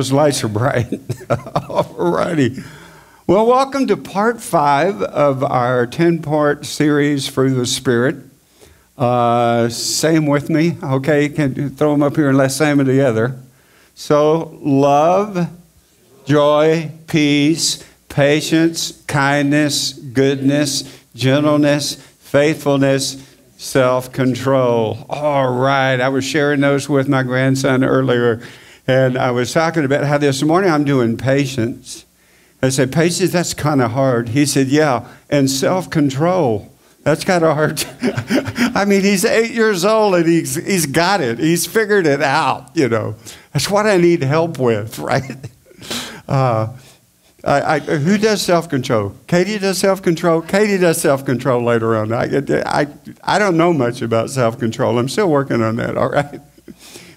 those lights are bright. All righty. Well, welcome to part five of our 10 part series, of the Spirit. Uh, them with me, okay? Can throw them up here and let's say them together. So, love, joy, peace, patience, kindness, goodness, gentleness, faithfulness, self control. All right, I was sharing those with my grandson earlier, and I was talking about how this morning I'm doing patience. I said, Patience, that's kind of hard. He said, Yeah, and self control. That's kind of hard. I mean, he's eight years old and he's, he's got it. He's figured it out, you know. That's what I need help with, right? Uh, I, I, who does self control? Katie does self control. Katie does self control later on. I, I, I don't know much about self control. I'm still working on that, all right?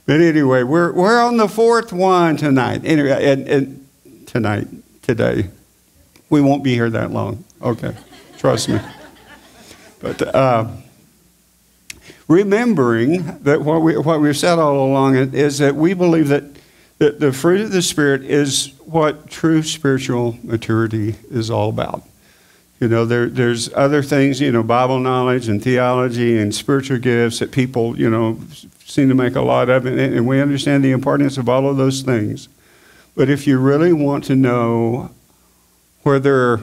But anyway, we're, we're on the fourth one tonight. Anyway, and, and tonight, today. We won't be here that long. Okay, trust me. But uh, remembering that what, we, what we've said all along is that we believe that, that the fruit of the Spirit is what true spiritual maturity is all about. You know, there, there's other things, you know, Bible knowledge and theology and spiritual gifts that people, you know, seem to make a lot of, and, and we understand the importance of all of those things. But if you really want to know whether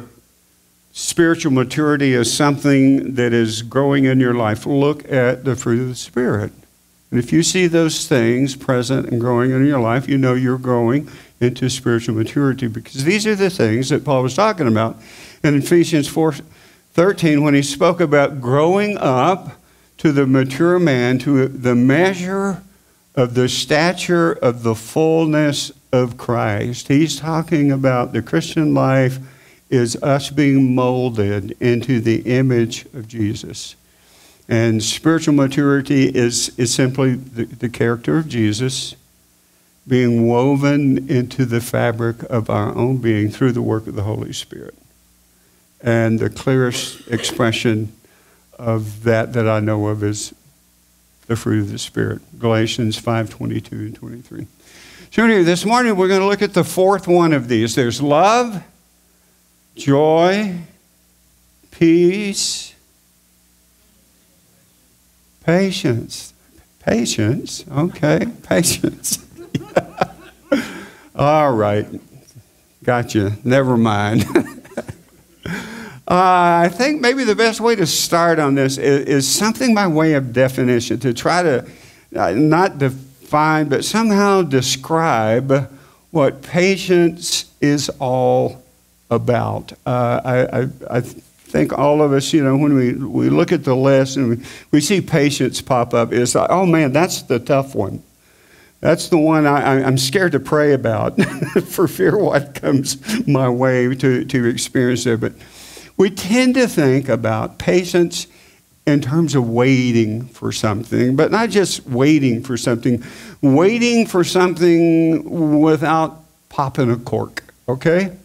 spiritual maturity is something that is growing in your life, look at the fruit of the Spirit. And if you see those things present and growing in your life, you know you're growing into spiritual maturity because these are the things that Paul was talking about in Ephesians 4 13 when he spoke about growing up to the mature man, to the measure of the stature of the fullness of Christ. He's talking about the Christian life is us being molded into the image of Jesus. And spiritual maturity is, is simply the, the character of Jesus being woven into the fabric of our own being through the work of the Holy Spirit. And the clearest expression of that that I know of is the fruit of the Spirit. Galatians 5 22 and 23. So, anyway, this morning we're going to look at the fourth one of these. There's love, joy, peace, patience. Patience, okay, patience. All right, gotcha. Never mind. uh, I think maybe the best way to start on this is, is something by way of definition to try to uh, not define, but somehow describe what patience is all about. Uh, I, I, I, think all of us, you know, when we, we look at the list and we, we see patience pop up, it's like, oh man, that's the tough one. That's the one I, am scared to pray about for fear what comes my way to, to experience it. But we tend to think about patience in terms of waiting for something, but not just waiting for something, waiting for something without popping a cork, okay?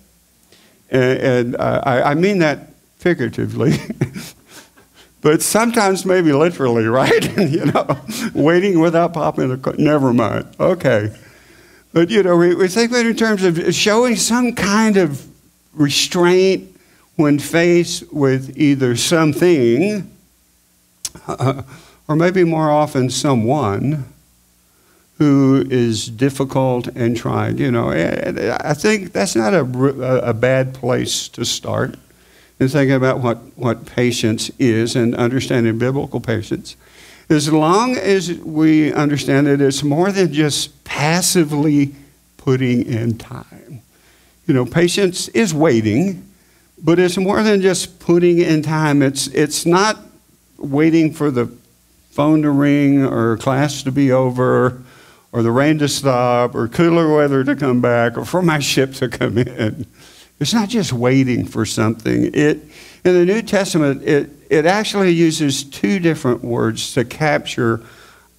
And, and I, I mean that figuratively. but sometimes maybe literally, right? you know, waiting without popping a cork. never mind. Okay. But you know, we, we think of it in terms of showing some kind of restraint when faced with either something uh, or maybe more often someone who is difficult and tried. You know, I think that's not a, a bad place to start in thinking about what, what patience is and understanding biblical patience. As long as we understand that it's more than just passively putting in time. You know, patience is waiting, but it's more than just putting in time. It's, it's not waiting for the phone to ring or class to be over or the rain to stop, or cooler weather to come back, or for my ship to come in. It's not just waiting for something. It, in the New Testament, it, it actually uses two different words to capture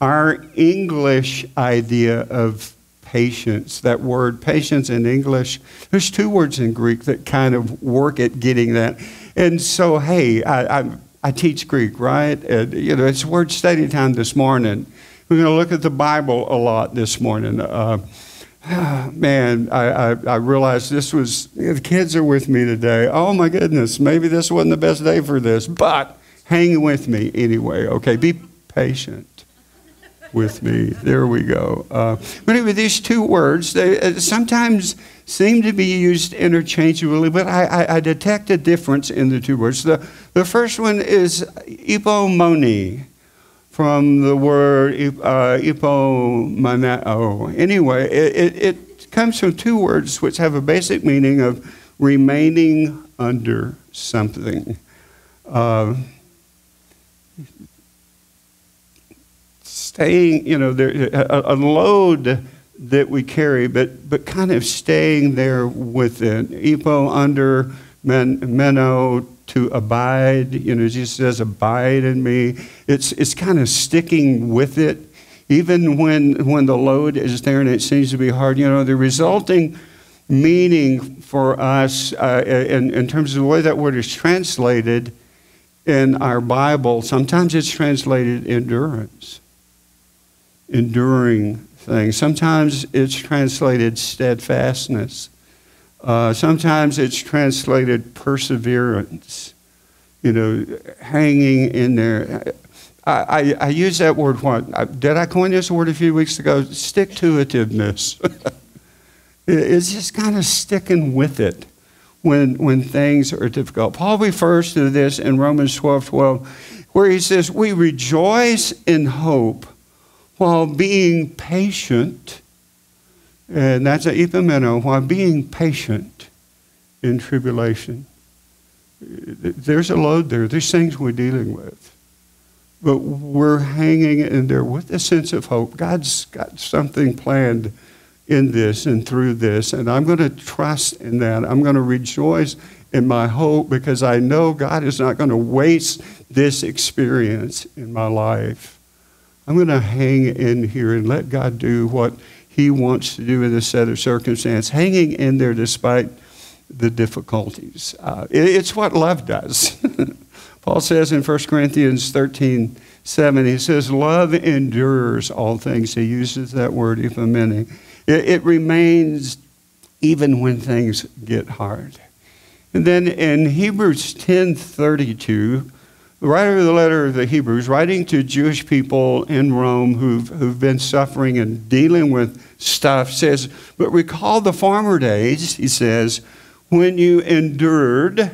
our English idea of patience. That word patience in English, there's two words in Greek that kind of work at getting that. And so, hey, I, I, I teach Greek, right? And, you know, it's word study time this morning. We're going to look at the Bible a lot this morning. Uh, man, I, I, I, realized this was, the kids are with me today. Oh my goodness, maybe this wasn't the best day for this, but hang with me anyway, okay? Be patient with me. There we go. Uh, but anyway, these two words, they uh, sometimes seem to be used interchangeably, but I, I, I, detect a difference in the two words. The, the first one is ipomoni from the word uh, ipomaneo. Anyway, it, it, it, comes from two words which have a basic meaning of remaining under something. Uh, staying, you know, there, a, a, load that we carry, but, but kind of staying there with it. Ipo under, men, meno to abide. You know, Jesus says, abide in me. It's, it's kind of sticking with it. Even when, when the load is there and it seems to be hard, you know, the resulting meaning for us uh, in, in terms of the way that word is translated in our Bible, sometimes it's translated endurance, enduring thing. Sometimes it's translated steadfastness. Uh, sometimes it's translated perseverance, you know, hanging in there. I, I, I use that word, what? Did I coin this word a few weeks ago? Stick to itiveness. it's just kind of sticking with it when, when things are difficult. Paul refers to this in Romans 12 12, where he says, We rejoice in hope while being patient and that's a ipomeno, while being patient in tribulation. There's a load there. There's things we're dealing with. But we're hanging in there with a sense of hope. God's got something planned in this and through this, and I'm going to trust in that. I'm going to rejoice in my hope because I know God is not going to waste this experience in my life. I'm going to hang in here and let God do what he wants to do in this set of circumstance, hanging in there despite the difficulties. Uh, it, it's what love does. Paul says in 1 Corinthians 13, 7, he says, Love endures all things. He uses that word, ipomene. It, it remains even when things get hard. And then in Hebrews 10:32, the writer of the letter of the Hebrews, writing to Jewish people in Rome who've, who've been suffering and dealing with stuff, says, But recall the former days, he says, when you endured,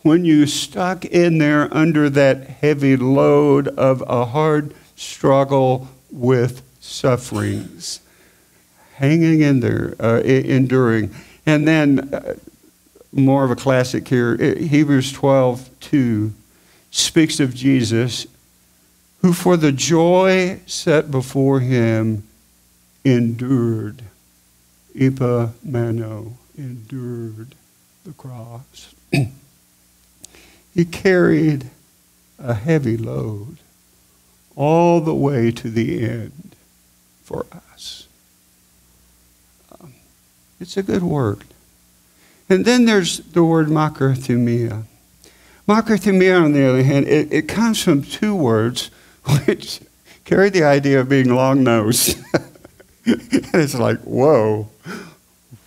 when you stuck in there under that heavy load of a hard struggle with sufferings, hanging in there, uh, enduring. And then, uh, more of a classic here, Hebrews 12 2 speaks of Jesus, who for the joy set before him endured, ipomeno, endured the cross. he carried a heavy load all the way to the end for us. Um, it's a good word. And then there's the word makrothumia. Makrothumia, on the other hand, it, it comes from two words which carry the idea of being long nosed. and it's like, whoa,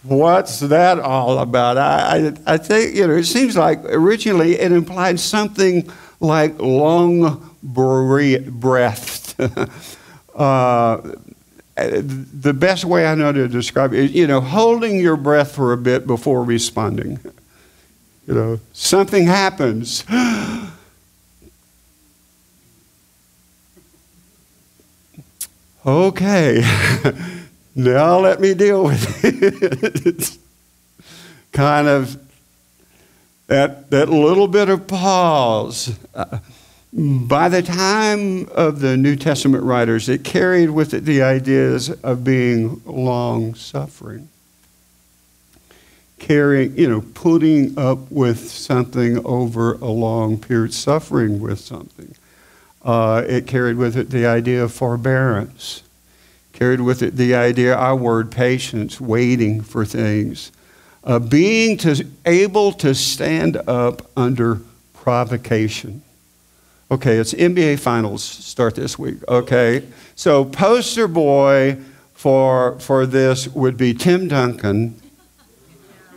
what's that all about? I, I, I, think, you know, it seems like originally it implied something like long breath. uh, the best way I know to describe it is, you know, holding your breath for a bit before responding. You know, something happens. okay, now let me deal with it. kind of that, that little bit of pause. Uh, by the time of the New Testament writers, it carried with it the ideas of being long suffering carrying, you know, putting up with something over a long period, suffering with something. Uh, it carried with it the idea of forbearance, carried with it the idea, our word, patience, waiting for things, uh, being to, able to stand up under provocation. Okay, it's NBA Finals start this week. Okay, so poster boy for, for this would be Tim Duncan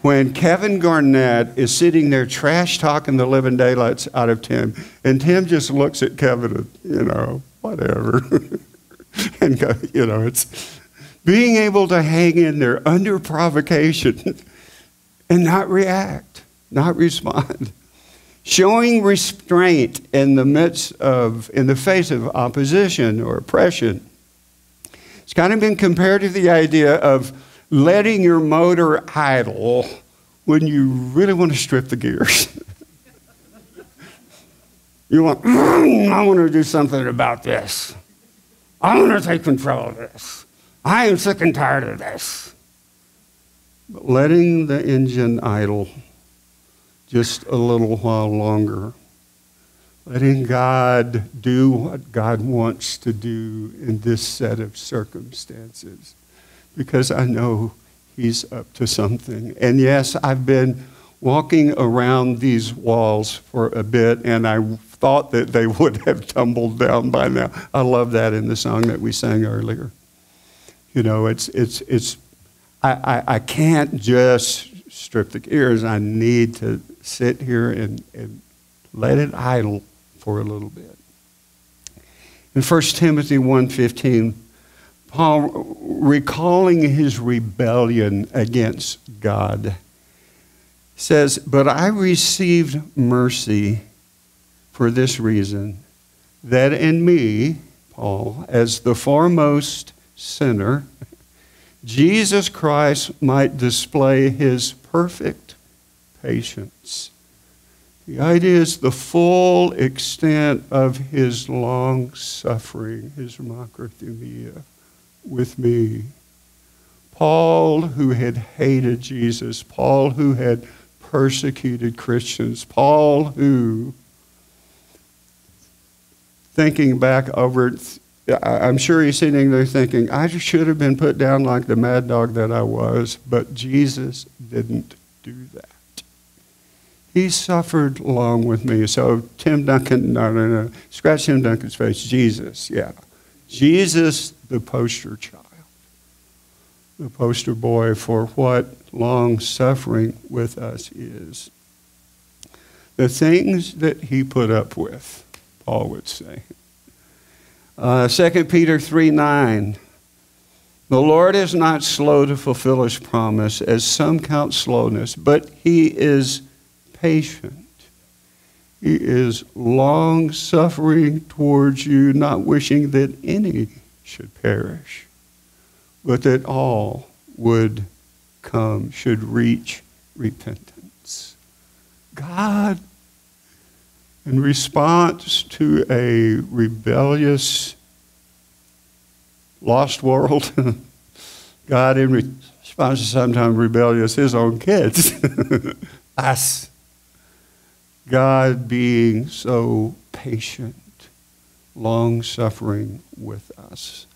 when Kevin Garnett is sitting there trash talking the living daylights out of Tim, and Tim just looks at Kevin and, you know, whatever. and go, you know, it's being able to hang in there under provocation and not react, not respond. Showing restraint in the midst of, in the face of opposition or oppression. It's kind of been compared to the idea of letting your motor idle when you really want to strip the gears. you want, mm, I want to do something about this. I want to take control of this. I am sick and tired of this. But letting the engine idle just a little while longer, letting God do what God wants to do in this set of circumstances because I know He's up to something. And yes, I've been walking around these walls for a bit, and I thought that they would have tumbled down by now. I love that in the song that we sang earlier. You know, it's, it's, it's, I, I, I can't just strip the gears. I need to sit here and, and let it idle for a little bit. In 1 Timothy 1.15, Paul recalling his rebellion against God says, But I received mercy for this reason, that in me, Paul, as the foremost sinner, Jesus Christ might display his perfect patience. The idea is the full extent of his long suffering, his makrothumia with me. Paul, who had hated Jesus, Paul, who had persecuted Christians, Paul, who, thinking back over it, I'm sure he's sitting there thinking, I should have been put down like the mad dog that I was, but Jesus didn't do that. He suffered along with me. So Tim Duncan, no, no, no, scratch Tim Duncan's face. Jesus, yeah. Jesus, the poster child, the poster boy for what long suffering with us is. The things that he put up with, Paul would say. Uh, 2 Peter 3 9. The Lord is not slow to fulfill his promise, as some count slowness, but he is patient he is long suffering towards you, not wishing that any should perish, but that all would come, should reach repentance. God, in response to a rebellious, lost world, God, in response to sometimes rebellious, his own kids, us God being so patient, long suffering with us.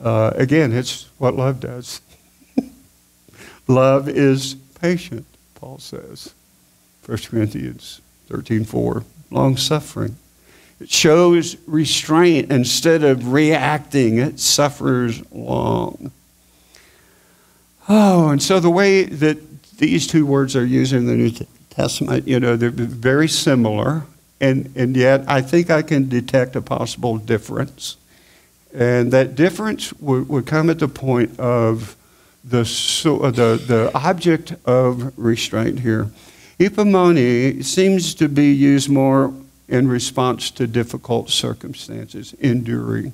Uh, again, it's what love does. love is patient, Paul says. 1 Corinthians 13 4. Long suffering. It shows restraint instead of reacting, it suffers long. Oh, and so the way that these two words are used in the New Testament, you know, they're very similar, and, and yet I think I can detect a possible difference. And that difference would, would come at the point of the, so, uh, the, the object of restraint here. Epimony seems to be used more in response to difficult circumstances, enduring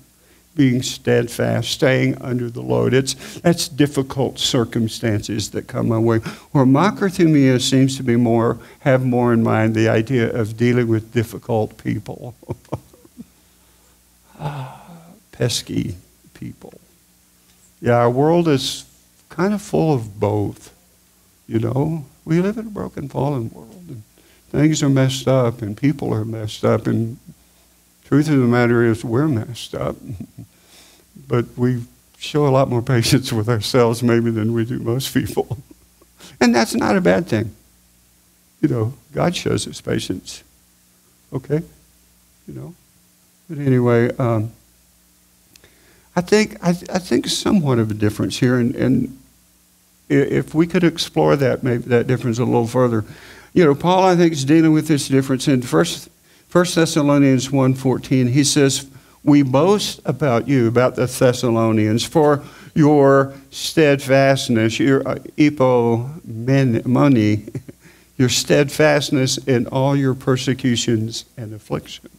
being steadfast, staying under the load. It's, that's difficult circumstances that come my way. Where makrothumia seems to be more, have more in mind the idea of dealing with difficult people. Pesky people. Yeah, our world is kind of full of both. You know, we live in a broken, fallen world. And things are messed up, and people are messed up, and truth of the matter is we're messed up. but we show a lot more patience with ourselves maybe than we do most people. and that's not a bad thing. You know, God shows us patience. Okay? You know? But anyway, um, I think, I, I think somewhat of a difference here, and, and if we could explore that, maybe that difference a little further. You know, Paul, I think, is dealing with this difference in First, First Thessalonians 1.14. He says, we boast about you, about the Thessalonians, for your steadfastness, your uh, money, your steadfastness in all your persecutions and afflictions.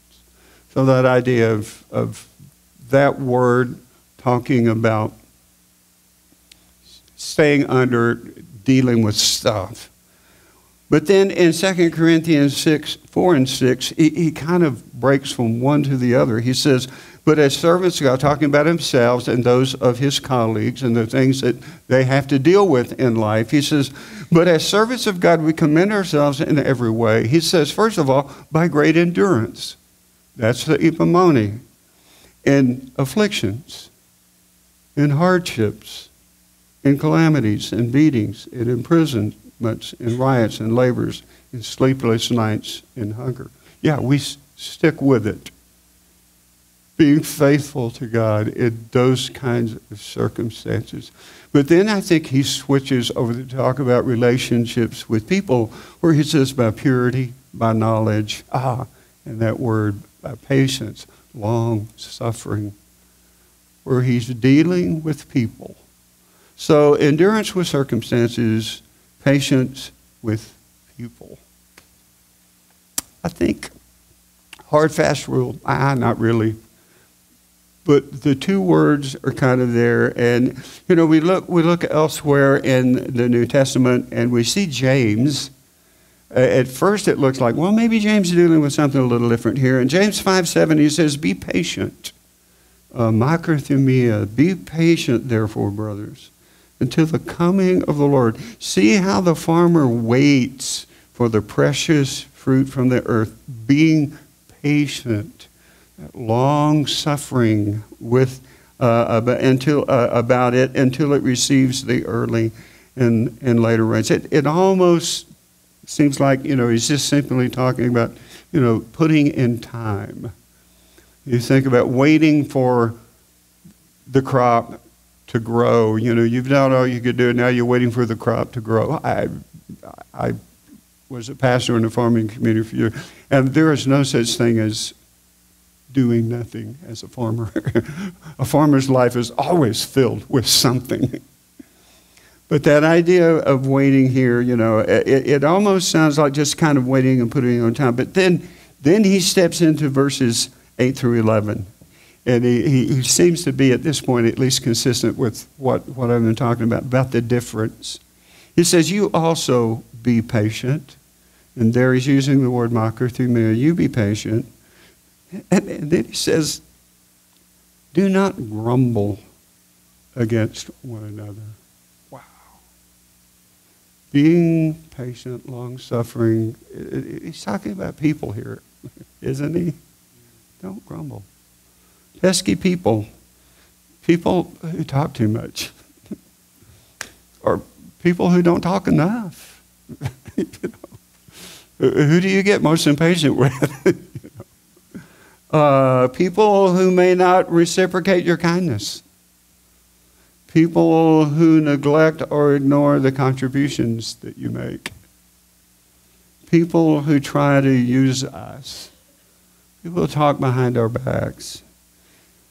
So that idea of, of that word talking about staying under, dealing with stuff. But then in 2 Corinthians 6, 4 and 6, he, he kind of breaks from one to the other. He says, But as servants of God, talking about himself and those of his colleagues and the things that they have to deal with in life, he says, But as servants of God, we commend ourselves in every way. He says, first of all, by great endurance. That's the epimony. In afflictions, in hardships, in calamities, in beatings, in imprisonments, in riots, in labors, in sleepless nights, in hunger. Yeah, we stick with it. Being faithful to God in those kinds of circumstances. But then I think he switches over to talk about relationships with people, where he says by purity, by knowledge, ah, and that word, by patience, long suffering, where he's dealing with people so endurance with circumstances, patience with people. I think hard, fast rule, ah, not really. But the two words are kind of there. And, you know, we look, we look elsewhere in the New Testament and we see James. at first, it looks like, well, maybe James is dealing with something a little different here. In James 5 7, he says, Be patient. Uh, be patient, therefore, brothers until the coming of the Lord. See how the farmer waits for the precious fruit from the earth, being patient, long suffering with uh, until uh, about it until it receives the early and, and later rains. It, it almost seems like you know he's just simply talking about you know putting in time. You think about waiting for the crop to grow. You know, you've done all you could do, now you're waiting for the crop to grow. I, I was a pastor in a farming community for years, and there is no such thing as doing nothing as a farmer. a farmer's life is always filled with something. But that idea of waiting here, you know, it, it, almost sounds like just kind of waiting and putting on time. But then, then he steps into verses 8 through 11. And he, he, he, seems to be, at this point, at least consistent with what, what I've been talking about, about the difference. He says, You also be patient. And there he's using the word makrothumia, You be patient. And, and then he says, Do not grumble against one another. Wow. Being patient, long suffering. He's talking about people here, isn't he? Don't grumble pesky people, people who talk too much, or people who don't talk enough. you know? Who do you get most impatient with? uh, people who may not reciprocate your kindness. People who neglect or ignore the contributions that you make. People who try to use us. People who talk behind our backs.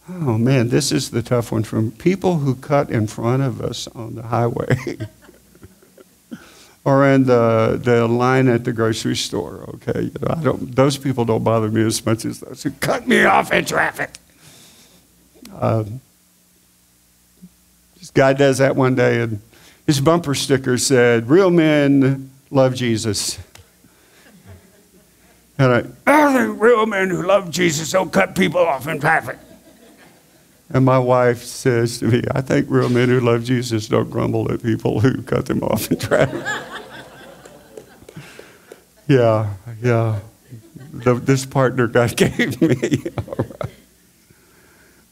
Oh man, this is the tough one from people who cut in front of us on the highway or in the, the line at the grocery store. Okay, you know, I don't, those people don't bother me as much as those who cut me off in traffic. Um, this guy does that one day, and his bumper sticker said, Real men love Jesus. And I, I think real men who love Jesus don't cut people off in traffic. And my wife says to me, I think real men who love Jesus don't grumble at people who cut them off in traffic. yeah, yeah. The, this partner God gave me.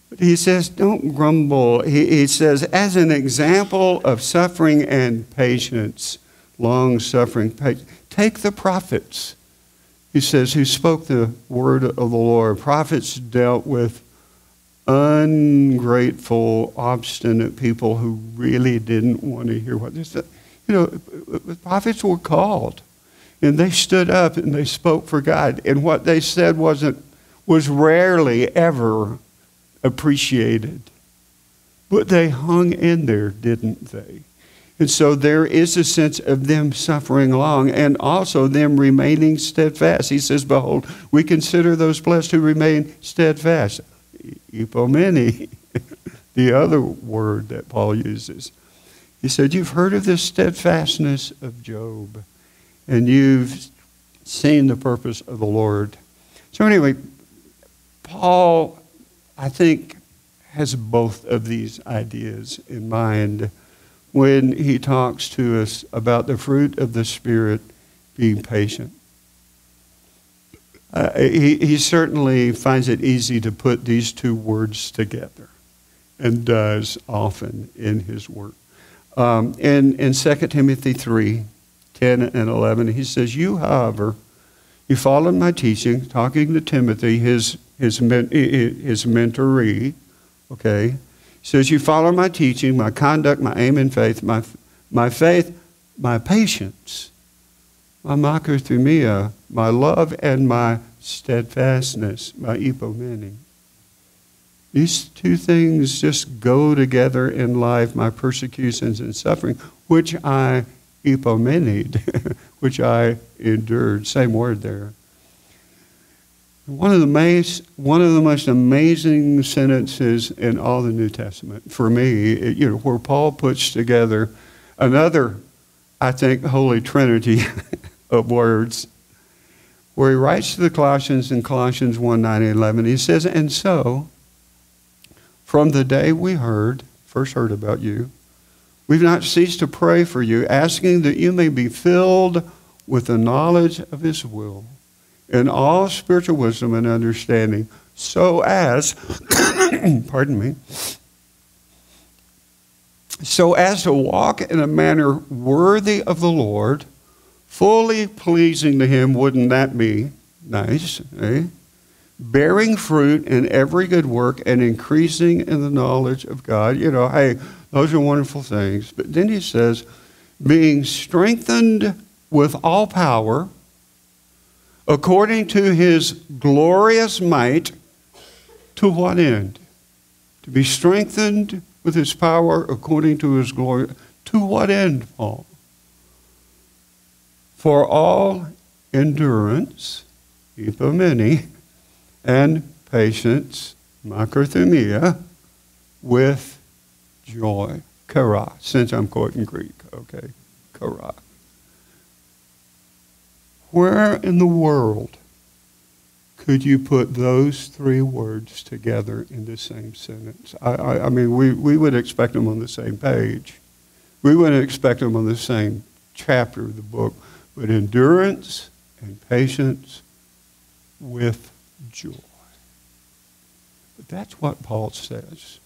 But He says, don't grumble. He, he says, as an example of suffering and patience, long suffering, take the prophets. He says, who spoke the word of the Lord. Prophets dealt with ungrateful, obstinate people who really didn't want to hear what they said. You know, the prophets were called, and they stood up and they spoke for God, and what they said wasn't was rarely ever appreciated. But they hung in there, didn't they? And so there is a sense of them suffering along and also them remaining steadfast. He says, Behold, we consider those blessed who remain steadfast. Epomene, the other word that Paul uses. He said, You've heard of the steadfastness of Job, and you've seen the purpose of the Lord. So, anyway, Paul, I think, has both of these ideas in mind when he talks to us about the fruit of the Spirit being patient. Uh, he, he certainly finds it easy to put these two words together and does often in his work. Um, in, in 2 Timothy 3 10 and 11, he says, You, however, you followed my teaching, talking to Timothy, his, his, his mentoree, okay? He says, You follow my teaching, my conduct, my aim in faith, my, my faith, my patience, my macrothumia, uh, my love, and my steadfastness, my epomene. These two things just go together in life, my persecutions and suffering, which I epomenied, which I endured. Same word there. One of the most, one of the most amazing sentences in all the New Testament for me, you know, where Paul puts together another, I think, holy trinity of words, where he writes to the Colossians in Colossians 1 9 and 11, he says, And so, from the day we heard, first heard about you, we've not ceased to pray for you, asking that you may be filled with the knowledge of his will in all spiritual wisdom and understanding, so as, pardon me, so as to walk in a manner worthy of the Lord, fully pleasing to Him. Wouldn't that be nice? Eh? Bearing fruit in every good work and increasing in the knowledge of God. You know, hey, those are wonderful things. But then He says, being strengthened with all power according to his glorious might, to what end? To be strengthened with his power according to his glory. To what end, Paul? For all endurance, epomene, and patience, macrothumia, with joy. Kara, since I'm quoting Greek, okay? Kara. Where in the world could you put those three words together in the same sentence? I, I, I, mean, we, we would expect them on the same page. We wouldn't expect them on the same chapter of the book. But endurance and patience with joy. But that's what Paul says.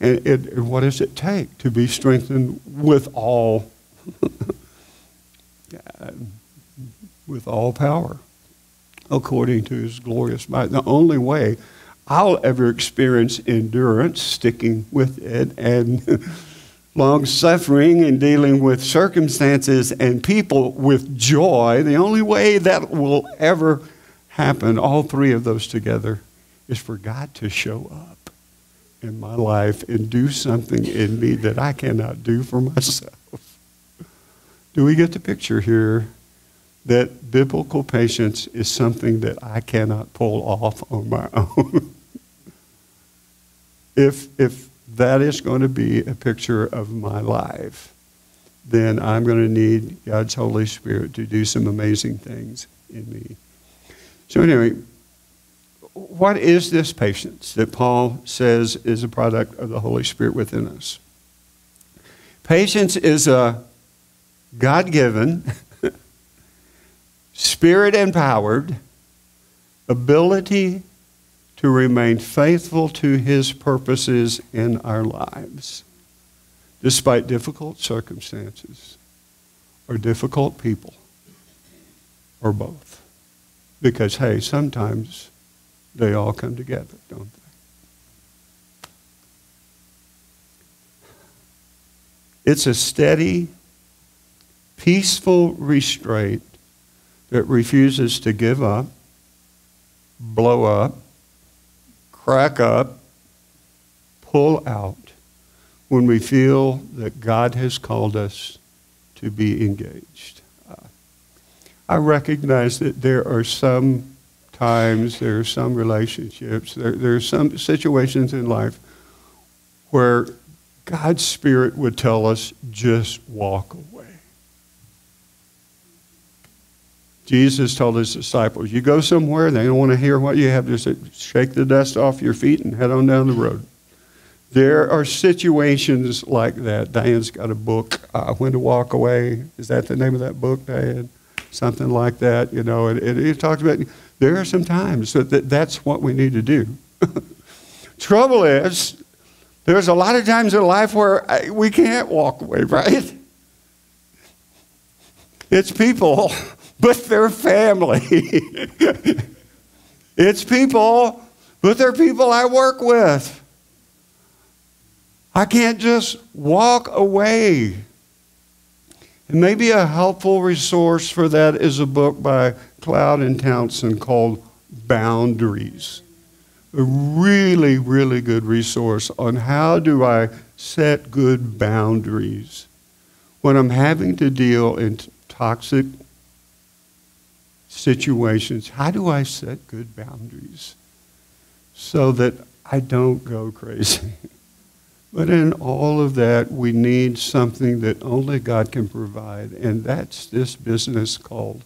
And, it, and what does it take to be strengthened with all? with all power according to his glorious might. The only way I'll ever experience endurance, sticking with it, and long suffering and dealing with circumstances and people with joy, the only way that will ever happen, all three of those together, is for God to show up in my life and do something in me that I cannot do for myself. Do we get the picture here? that biblical patience is something that I cannot pull off on my own. if, if that is going to be a picture of my life, then I'm going to need God's Holy Spirit to do some amazing things in me. So, anyway, what is this patience that Paul says is a product of the Holy Spirit within us? Patience is a God given spirit empowered ability to remain faithful to His purposes in our lives, despite difficult circumstances or difficult people or both. Because, hey, sometimes they all come together, don't they? It's a steady, peaceful restraint that refuses to give up, blow up, crack up, pull out when we feel that God has called us to be engaged. Uh, I recognize that there are some times, there are some relationships, there, there are some situations in life where God's Spirit would tell us just walk away. Jesus told his disciples, You go somewhere, they don't want to hear what you have to say. Shake the dust off your feet and head on down the road. There are situations like that. Diane's got a book, uh, When to Walk Away. Is that the name of that book, Diane? Something like that, you know. And, and it talks about there are some times that, that that's what we need to do. Trouble is, there's a lot of times in life where I, we can't walk away, right? It's people but they're family. it's people, but they're people I work with. I can't just walk away. And maybe a helpful resource for that is a book by Cloud and Townsend called Boundaries. A really, really good resource on how do I set good boundaries when I'm having to deal in toxic situations, how do I set good boundaries so that I don't go crazy? but in all of that, we need something that only God can provide, and that's this business called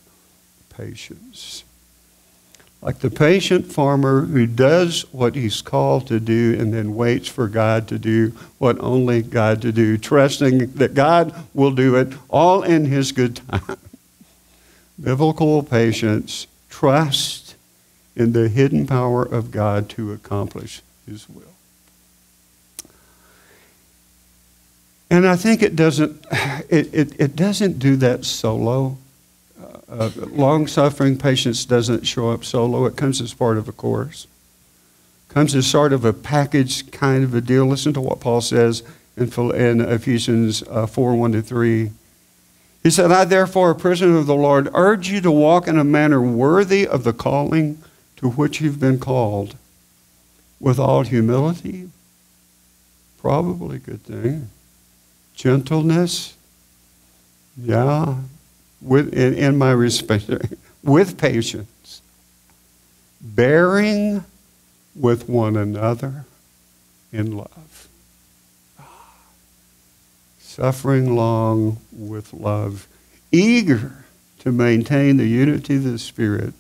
patience. Like the patient farmer who does what he's called to do and then waits for God to do what only God to do, trusting that God will do it all in his good time biblical patience, trust in the hidden power of God to accomplish his will. And I think it doesn't, it, it, it doesn't do that solo. Uh, uh, Long suffering patience doesn't show up solo, it comes as part of a course. Comes as sort of a package kind of a deal. Listen to what Paul says in, in Ephesians uh, 4 1 to 3. He said, I therefore, a prisoner of the Lord, urge you to walk in a manner worthy of the calling to which you've been called, with all humility, probably a good thing, gentleness, yeah, with, in, in my respect, with patience, bearing with one another in love suffering long with love, eager to maintain the unity of the Spirit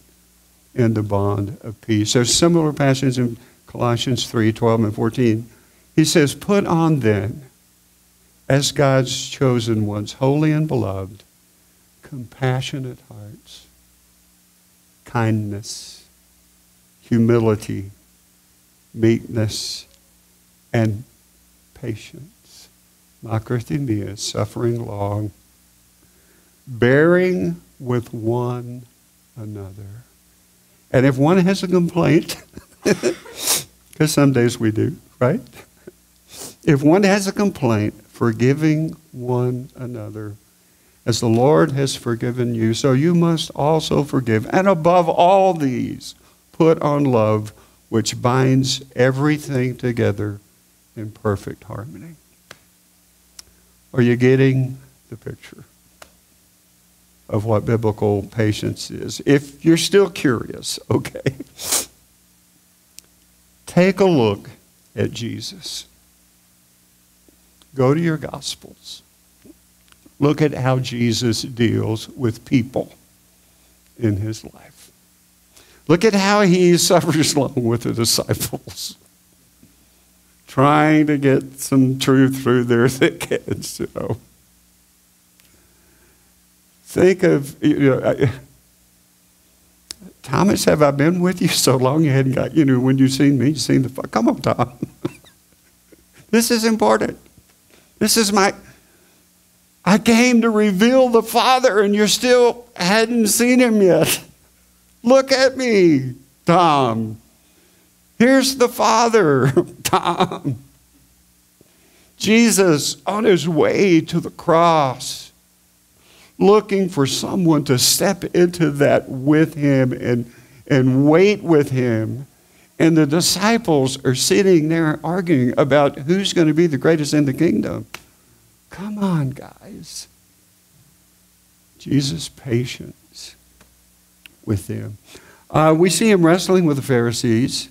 and the bond of peace. There's similar passages in Colossians 3 12 and 14. He says, Put on then, as God's chosen ones, holy and beloved, compassionate hearts, kindness, humility, meekness, and patience macrothymia, suffering long, bearing with one another. And if one has a complaint, because some days we do, right? If one has a complaint, forgiving one another, as the Lord has forgiven you, so you must also forgive. And above all these, put on love, which binds everything together in perfect harmony. Are you getting the picture of what biblical patience is? If you're still curious, okay, take a look at Jesus. Go to your Gospels. Look at how Jesus deals with people in his life. Look at how he suffers along with the disciples trying to get some truth through their thick heads, you know. Think of, you know, I, Thomas, have I been with you so long you hadn't got, you know, when you've seen me, you've seen the, come on, Tom. this is important. This is my, I came to reveal the Father and you still hadn't seen him yet. Look at me, Tom. Here's the Father, Tom. Jesus on his way to the cross, looking for someone to step into that with him and, and wait with him. And the disciples are sitting there arguing about who's going to be the greatest in the kingdom. Come on, guys. Jesus' patience with them. Uh, we see him wrestling with the Pharisees.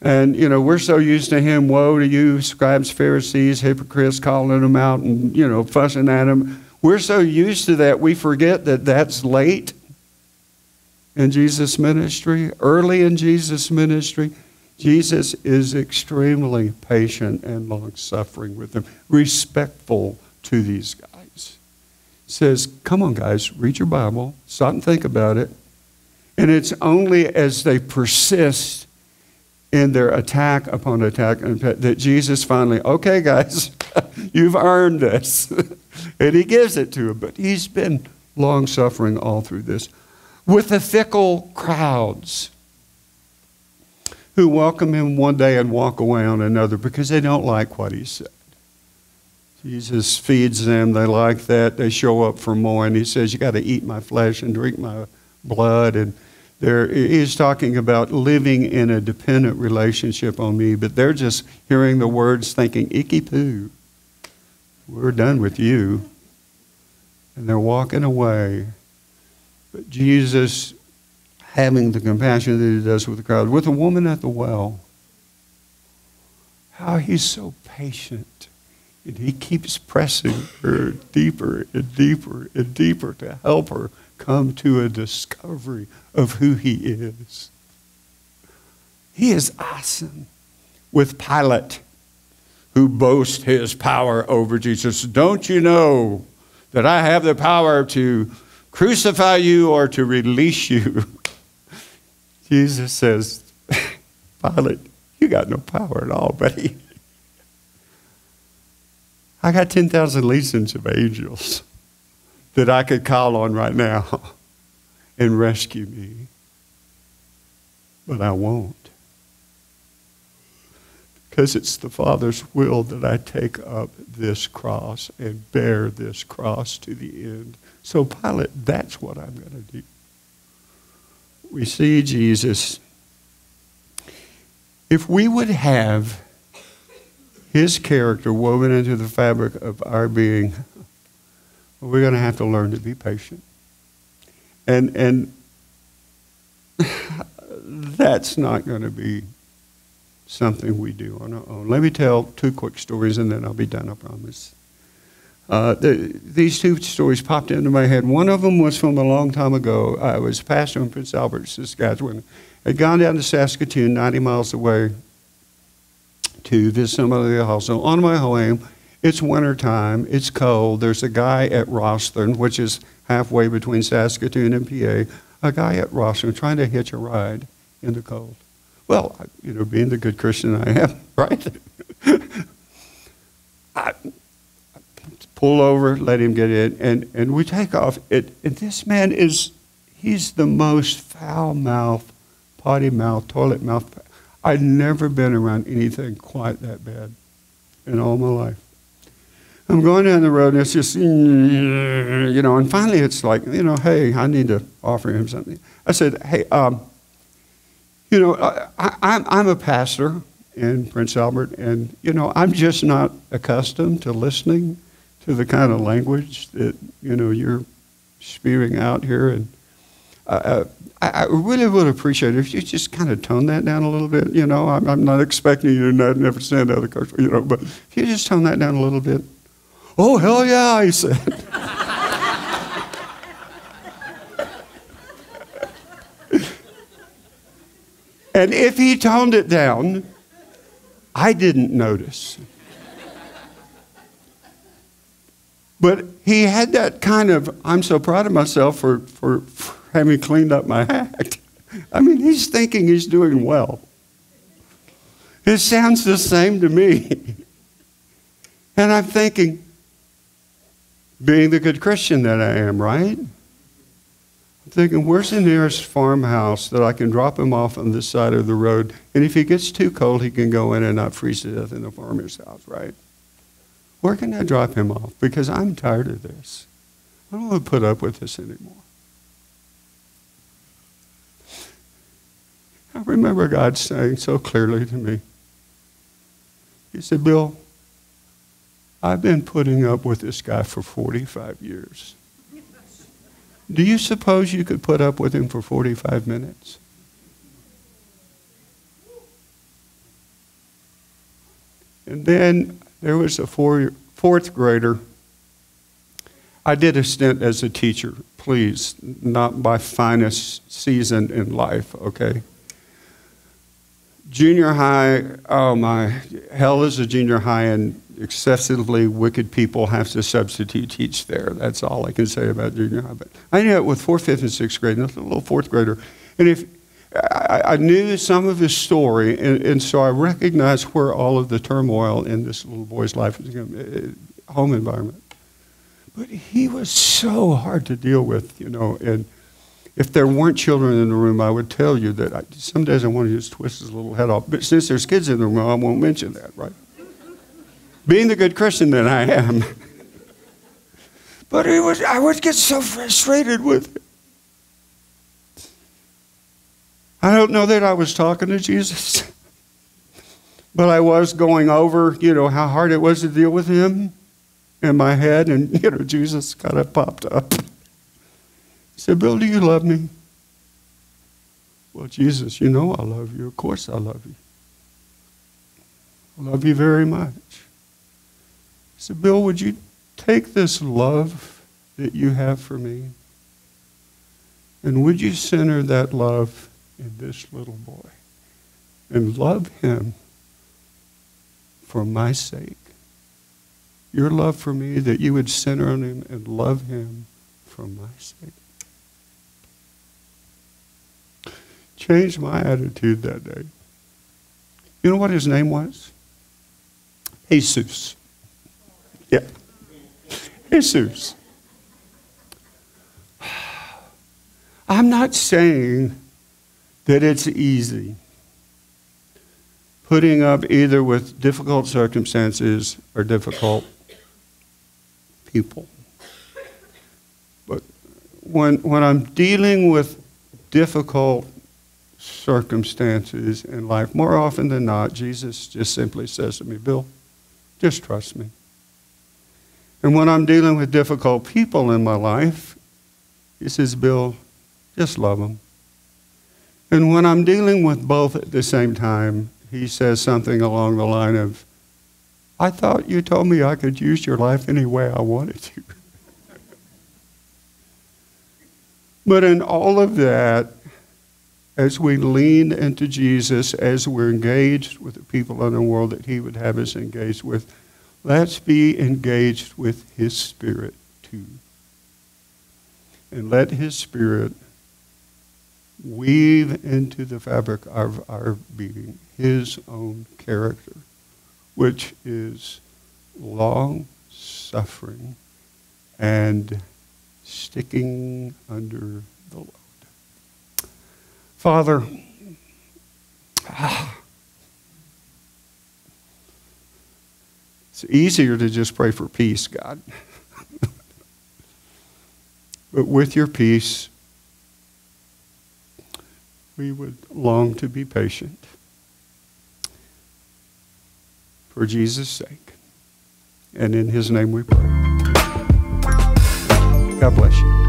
And, you know, we're so used to him, woe to you, scribes, Pharisees, hypocrites, calling them out and, you know, fussing at them. We're so used to that, we forget that that's late in Jesus' ministry, early in Jesus' ministry. Jesus is extremely patient and long suffering with them, respectful to these guys. Says, Come on, guys, read your Bible, stop and think about it. And it's only as they persist in their attack upon attack that Jesus finally, okay, guys, you've earned this. and he gives it to them. But he's been long suffering all through this. With the fickle crowds who welcome him one day and walk away on another because they don't like what he said. Jesus feeds them. They like that. They show up for more. And he says, You got to eat my flesh and drink my blood. And there, he's talking about living in a dependent relationship on me, but they're just hearing the words thinking, Icky poo. We're done with you. And they're walking away. But Jesus having the compassion that he does with the crowd. With a woman at the well, how he's so patient. And he keeps pressing her deeper and deeper and deeper to help her come to a discovery of who he is. He is awesome. With Pilate, who boasts his power over Jesus. Don't you know that I have the power to crucify you or to release you? Jesus says, Pilate, you got no power at all, buddy. I got 10,000 legions of angels that I could call on right now and rescue me. But I won't. Because it's the Father's will that I take up this cross and bear this cross to the end. So, Pilate, that's what I'm going to do we see Jesus. If we would have his character woven into the fabric of our being, we're going to have to learn to be patient. And, and that's not going to be something we do on our own. Let me tell two quick stories and then I'll be done, I promise. Uh, the, these two stories popped into my head. One of them was from a long time ago. I was pastor in Prince Albert, Saskatchewan. I'd gone down to Saskatoon, 90 miles away, to visit somebody else. So on my way, it's wintertime. It's cold. There's a guy at Rosthern, which is halfway between Saskatoon and PA. A guy at Rosthern trying to hitch a ride in the cold. Well, you know, being the good Christian I am, right? I, pull over, let him get in, and, and we take off. It, and this man is, he's the most foul mouth, potty mouth, toilet mouth. I'd never been around anything quite that bad in all my life. I'm going down the road and it's just, you know, and finally it's like, you know, hey, I need to offer him something. I said, hey, um, you know, I, I'm, I'm a pastor in Prince Albert, and, you know, I'm just not accustomed to listening to the kind of language that you know you're spewing out here, and uh, uh I, I, really would appreciate it if you just kind of tone that down a little bit. You know, I'm, I'm not expecting you to not, never stand out of course, you know, but if you just tone that down a little bit. Oh hell yeah, he said. and if he toned it down, I didn't notice. But he had that kind of, I'm so proud of myself for, for, for having cleaned up my act. I mean, he's thinking he's doing well. It sounds the same to me. And I'm thinking, being the good Christian that I am, right? I'm thinking, where's the nearest farmhouse that I can drop him off on this side of the road? And if he gets too cold, he can go in and not freeze to death in the farmer's house, right? Where can I drop him off? Because I'm tired of this. I don't want to put up with this anymore. I remember God saying so clearly to me, He said, Bill, I've been putting up with this guy for 45 years. Do you suppose you could put up with him for 45 minutes? And then there was a four, fourth grader. I did a stint as a teacher, please, not my finest season in life, okay? Junior high, oh my, hell is a junior high, and excessively wicked people have to substitute teach there. That's all I can say about junior high. But I knew it with fourth, fifth, and sixth grade, and a little fourth grader. And if I, I knew some of his story, and, and, so I recognized where all of the turmoil in this little boy's life was going, uh, home environment. But he was so hard to deal with, you know, and if there weren't children in the room, I would tell you that I, some days I want to just twist his little head off. But since there's kids in the room, I won't mention that, right? Being the good Christian that I am. but it was, I would get so frustrated with it. I don't know that I was talking to Jesus, but I was going over, you know, how hard it was to deal with him in my head, and, you know, Jesus kind of popped up. He said, Bill, do you love me? Well, Jesus, you know I love you. Of course I love you. I love you very much. Said, Bill, would you take this love that you have for me and would you center that love in this little boy and love him for my sake? Your love for me, that you would center on him and love him for my sake. changed my attitude that day. You know what his name was? Jesus. Yeah. Jesus. I'm not saying that it's easy putting up either with difficult circumstances or difficult people. But when, when I'm dealing with difficult circumstances in life, more often than not, Jesus just simply says to me, Bill, just trust me. And when I'm dealing with difficult people in my life, he says, Bill, just love them. And when I'm dealing with both at the same time, he says something along the line of, I thought you told me I could use your life any way I wanted to. but in all of that, as we lean into Jesus, as we're engaged with the people in the world that He would have us engaged with, let's be engaged with His Spirit too. And let His Spirit weave into the fabric of our being His own character, which is long suffering and sticking under the load. Father, ah, it's easier to just pray for peace, God. but with your peace, we would long to be patient for Jesus' sake. And in his name we pray. God bless you.